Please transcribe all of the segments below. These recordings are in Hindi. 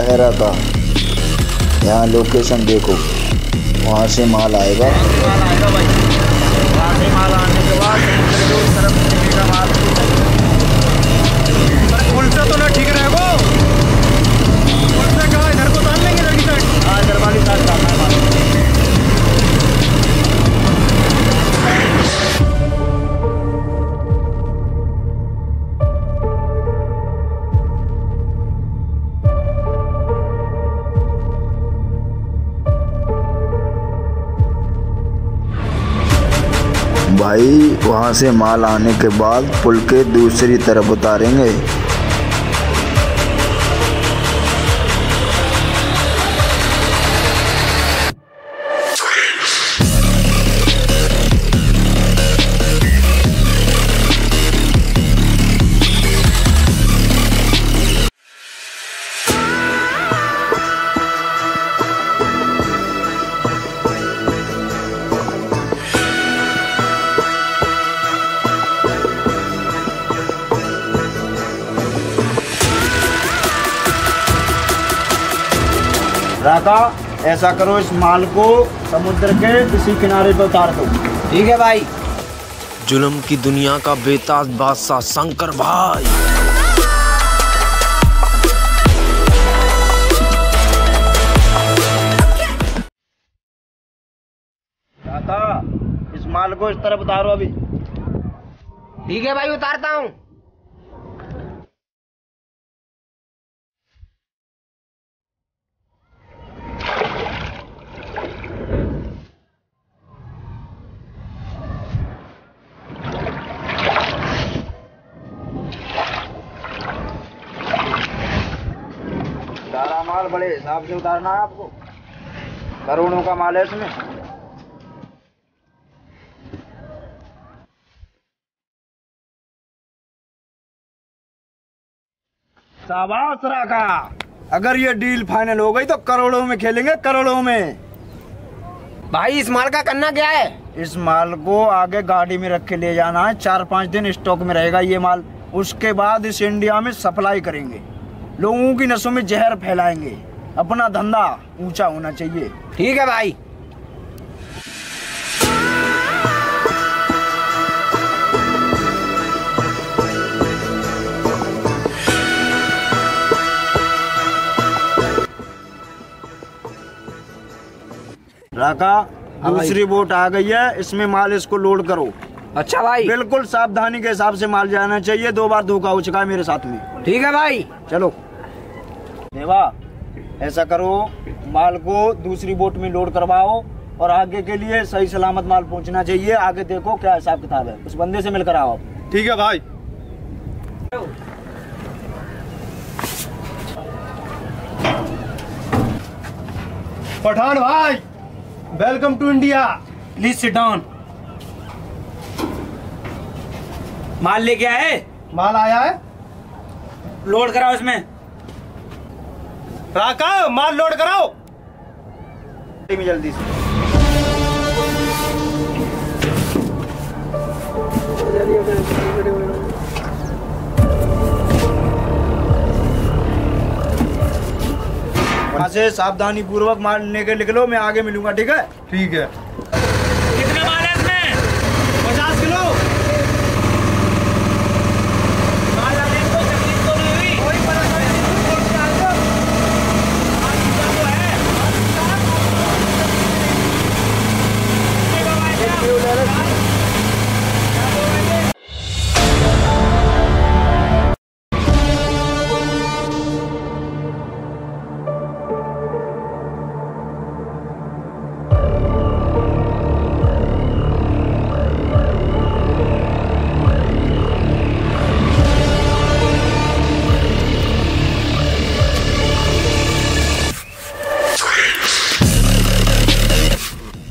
है रहा यहाँ लोकेशन देखो। वहाँ से माल आएगा। के के तो ना ठीक रहेगा कहा इधर को डाल लेंगे लड़की साइड हाँ इधर वाली साइड वहाँ से माल आने के बाद पुल के दूसरी तरफ़ उतारेंगे। राका ऐसा करो इस माल को समुद्र के किसी किनारे पे उतार दो। ठीक है भाई। जुलम की दुनिया का बेताज बादशाह शंकर भाई। राका इस माल को इस तरफ़ उतारो अभी। ठीक है भाई उतारता हूँ। माल बड़े हिसाब से उतारना है आपको। करोड़ों का माल है इसमें। शाबाश राका। अगर ये डील फाइनल हो गई तो करोड़ों में खेलेंगे करोड़ों में। भाई इस माल का करना क्या है? इस माल को आगे गाड़ी में रख के ले जाना है। चार पाँच दिन स्टॉक में रहेगा ये माल। उसके बाद इस इंडिया में सप्लाई करेंगे। लोगों की नसों में जहर फैलाएँगे। अपना धंधा ऊँचा होना चाहिए। ठीक है भाई। राका दूसरी बोट आ गई है इसमें माल इसको लोड करो। अच्छा भाई। बिल्कुल सावधानी के हिसाब से माल जाना चाहिए दो बार धोखा हो चुका है मेरे साथ में। ठीक है भाई। चलो। देवा ऐसा करो माल को दूसरी बोट में लोड करवाओ और आगे के लिए सही सलामत माल पहुँचना चाहिए। आगे देखो क्या हिसाब किताब है। उस बंदे से मिलकर आओ। आप। ठीक है भाई। पठान भाई welcome to India please sit down माल लेके आए? माल आया है? लोड कराओ इसमें। राका माल लोड कराओ। जल्दी से। से सावधानी पूर्वक माल लेके निकलो लो मैं आगे मिलूँगा ठीक है? ठीक है।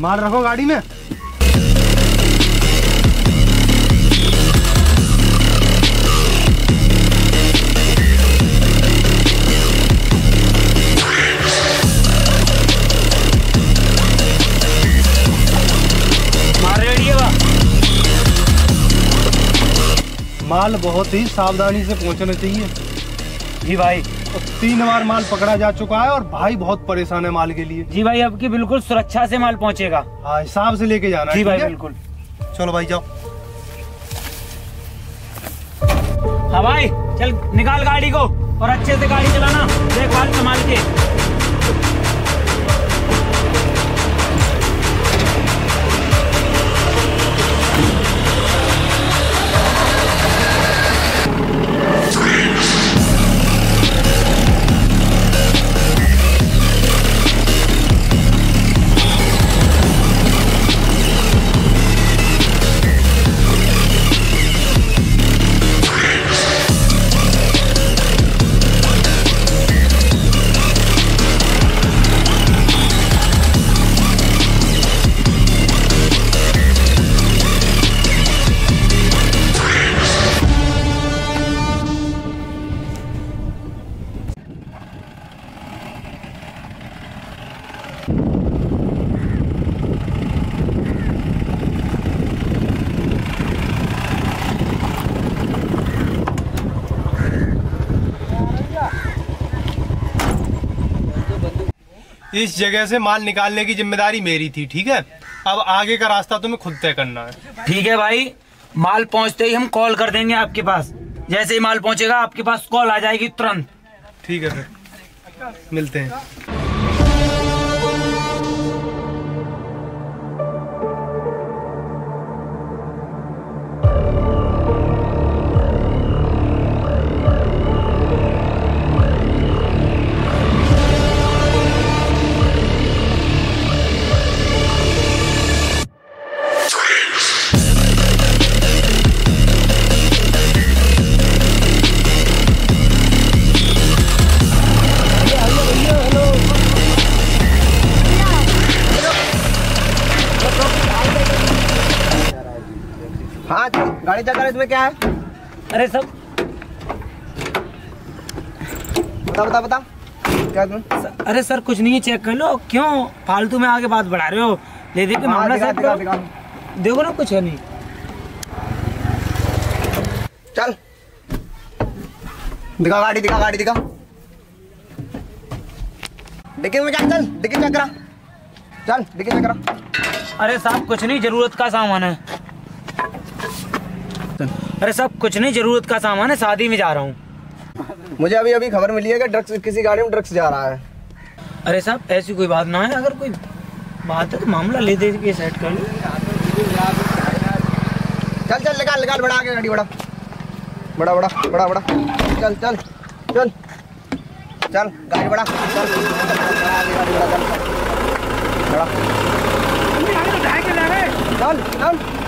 माल रखो गाड़ी में। माल बहुत ही सावधानी से पहुँचना चाहिए। जी भाई तीन बार माल पकड़ा जा चुका है और भाई बहुत परेशान है माल के लिए। जी भाई अब की बिल्कुल सुरक्षा से माल पहुँचेगा। हाँ हिसाब से लेके जाना है, जी भाई बिल्कुल। चलो भाई जाओ। हाँ भाई चल निकाल गाड़ी को और अच्छे से गाड़ी चलाना देखभाल संभाल के। इस जगह से माल निकालने की ज़िम्मेदारी मेरी थी ठीक है? अब आगे का रास्ता तुम्हें खुद तय करना है। ठीक है भाई माल पहुँचते ही हम कॉल कर देंगे आपके पास। जैसे ही माल पहुंचेगा आपके पास कॉल आ जाएगी तुरंत। ठीक है फिर। मिलते हैं। गाड़ी चेक करे तुम्हें क्या है? अरे सब बता बता बता। क्या तुम? अरे सर कुछ नहीं है चेक कर लो। क्यों? फालतू में आगे बात बढ़ा रहे हो। ले दे के हाँ, मामला दिखा, सेट दिखा, करो। दिखा। देखो ना कुछ है नहीं। चल। दिखा गाड़ी दिखा गाड़ी दिखा। डिक्की में चल चल। डिक्की चेक करा। चल डिक्की चेक करा। अरे साहब कुछ नहीं ज़रूरत का सामान है। अरे साहब कुछ नहीं ज़रूरत का सामान है शादी में जा रहा हूँ। मुझे अभी अभी खबर मिली है कि ड्रग्स किसी गाड़ी में ड्रग्स जा रहा है। अरे साहब ऐसी कोई बात ना है अगर कोई बात है तो मामला ले दे के सेट कर लो। चल चल निकाल निकाल बड़ा आगे गाड़ी बड़ा बड़ा बड़ा बड़ा बड़ा चल चल चल। चल गाड़ी बड़ा चल। बड़ा गाड़ी बड़ा चल बड़ा चल चल।